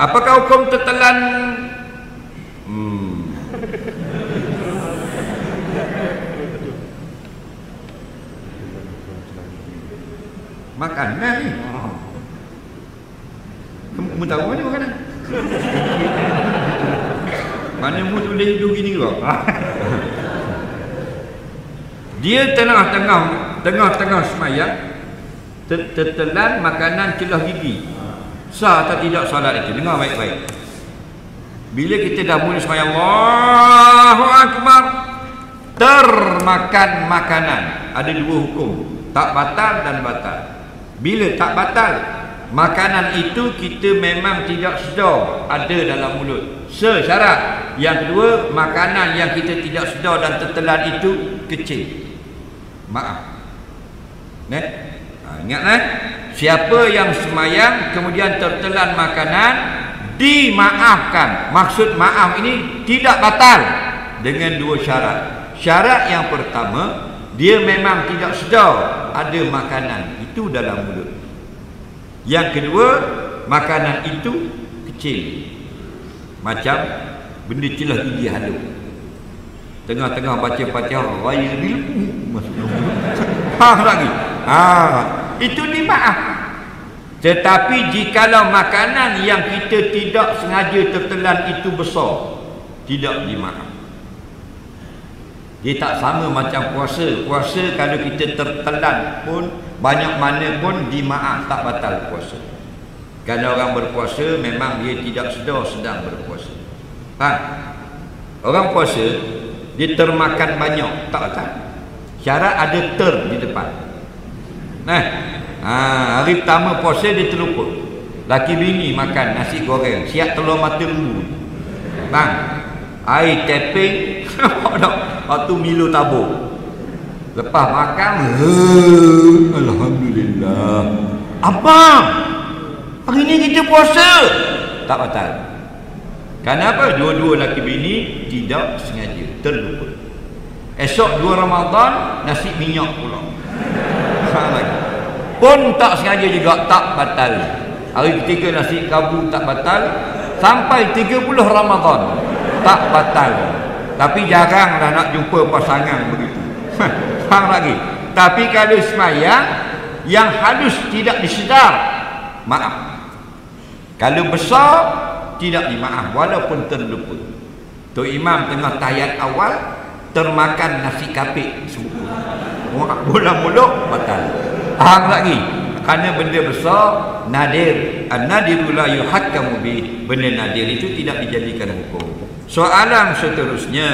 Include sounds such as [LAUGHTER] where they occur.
Apakah hukum tertelan hmm. Makanan ni Kamu, tahu mana makanan? Mana mu tulis hidup gini kau? Dia tengah-tengah Tengah-tengah semayang Tertelan makanan celah gigi Sah atau tidak salat itu? Dengar baik-baik. Bila kita dah mula semayang Allahu Akbar Termakan makanan. Ada dua hukum. Tak batal dan batal. Bila tak batal Makanan itu kita memang tidak sedar Ada dalam mulut. Sesyarat. Yang kedua Makanan yang kita tidak sedar dan tertelan itu Kecil. Maaf. Nek? Ha, ingat eh? Siapa yang semayang kemudian tertelan makanan dimaafkan. Maksud maaf ini tidak batal dengan dua syarat. Syarat yang pertama, dia memang tidak sedar ada makanan itu dalam mulut. Yang kedua, makanan itu kecil. Macam benda celah gigi halus. Tengah-tengah baca Fatihah, raya [LAUGHS] mulut. Faham lagi? Ha, itu dimaaf. Tetapi jikalau makanan yang kita tidak sengaja tertelan itu besar, tidak dimaaf. Dia tak sama macam puasa. Puasa kalau kita tertelan pun banyak mana pun dimaaf tak batal puasa. Kalau orang berpuasa memang dia tidak sedar sedang berpuasa. Faham? Orang puasa dia termakan banyak tak batal. Syarat ada ter di depan. Nah, ha, hari pertama puasa dia terlupa. Laki bini makan nasi goreng, siap telur mata lembu. Bang, air tapping, [LAUGHS] tak? Waktu Milo tabur. Lepas makan, [LAUGHS] Alhamdulillah. Abang, hari ni kita puasa. Tak batal. Kenapa? Dua-dua laki bini tidak sengaja, terlupa. Esok dua Ramadan nasi minyak pula. Ha lagi. Pun tak sengaja juga tak batal. Hari ketiga nasi kabu tak batal sampai 30 Ramadan tak batal. Tapi jaranglah nak jumpa pasangan begitu. Faham lagi? Tapi kalau semayang yang halus tidak disedar, maaf. Kalau besar tidak dimaaf walaupun terlupa. Tu imam tengah tayat awal termakan nasi kapik sebuku. Bola mulut batal. Faham lagi? Kerana benda besar nadir. An-nadiru la yuhakkamu bi. Benda nadir itu tidak dijadikan hukum. Soalan seterusnya